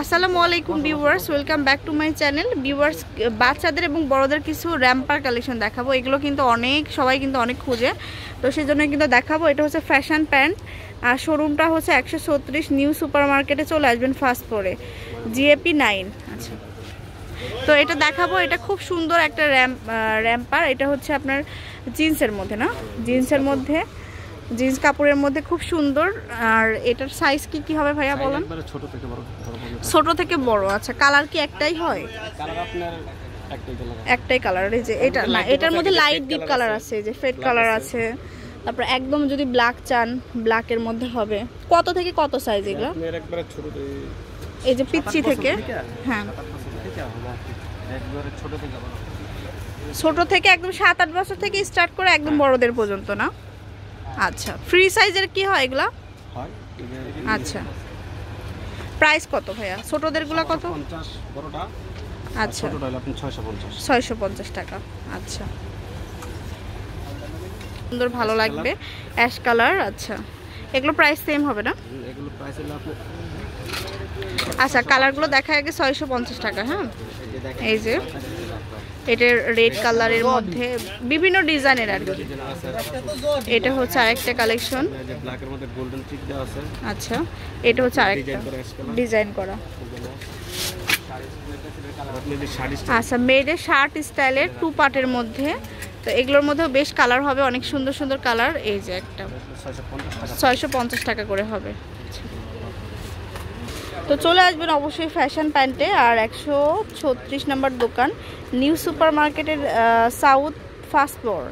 আসসালামু আলাইকুম viewers, welcome back to my channel. Viewers, বাচ্চাদের এবং বড়দের কিছু র্যাম্পার কালেকশন দেখাবো। এগুলো কিন্তু অনেক, সবাই কিন্তু অনেক খুঁজে। তো সেই জন্য কিন্তু দেখাবো, এটা হচ্ছে ফ্যাশন প্যান্ট। আর শোরুমটা হচ্ছে একশো ছত্রিশ নিউ সুপার মার্কেটে চলে আসবেন ফার্স্ট ফ্লোরে, জিএপি নাইন। আচ্ছা। তো এটা দেখাবো, এটা খুব সুন্দর একটা র্যাম্প র্যাম্পার। এটা হচ্ছে আপনার জিন্সের মধ্যে, না? জিন্সের মধ্যে। জিন্স কাপড়ের মধ্যে খুব সুন্দর। আর এটার সাইজ কি কি হবে ভাইয়া বলেন? ছোট থেকে বড় ছোট থেকে বড় আচ্ছা। কালার কি একটাই হয়? কালার আপনার একটাই কালার এই যে এটা না এটার মধ্যে লাইট ডিপ কালার আছে। যে ফেড কালার আছে। তারপর একদম যদি ব্ল্যাক চান ব্ল্যাকের মধ্যে হবে। কত থেকে কত সাইজ এগুলো? আপনার একবারে ছোট এই যে পিচ্ছি থেকে? হ্যাঁ। ছোট থেকে বড়। ছোট থেকে একদম সাত আট বছর থেকে স্টার্ট করে একদম বড়দের পর্যন্ত না? আচ্ছা ফ্রি সাইজের কি হয় এগুলা? আচ্ছা। প্রাইস কত ভাইয়া? ছোটদেরগুলো কত? আচ্ছা। ছয়শো পঞ্চাশ। টাকা আচ্ছা। সুন্দর ভালো লাগবে। অ্যাশ কালার আচ্ছা। এগুলো প্রাইস সেম হবে না? আচ্ছা কালারগুলো দেখা আগে ছয়শো পঞ্চাশ টাকা হ্যাঁ? এই যে এটার রেড কালারের মধ্যে বিভিন্ন ডিজাইনের আর কি। এটা হচ্ছে আরেকটা কালেকশন আচ্ছা এটা হচ্ছে আরেকটা ডিজাইন করা আচ্ছা মেয়েদের শার্ট স্টাইলের টু পার্টের মধ্যে। তো এগুলোর মধ্যেও বেশ কালার হবে অনেক সুন্দর সুন্দর কালার এই যে একটা ছয়শো ছয়শো পঞ্চাশ টাকা করে হবে। তো চলে আসবেন অবশ্যই ফ্যাশন প্যান্টে আর একশো ছত্রিশ নম্বর দোকান নিউ সুপার মার্কেটের সাউথ ফার্স্ট ফ্লোর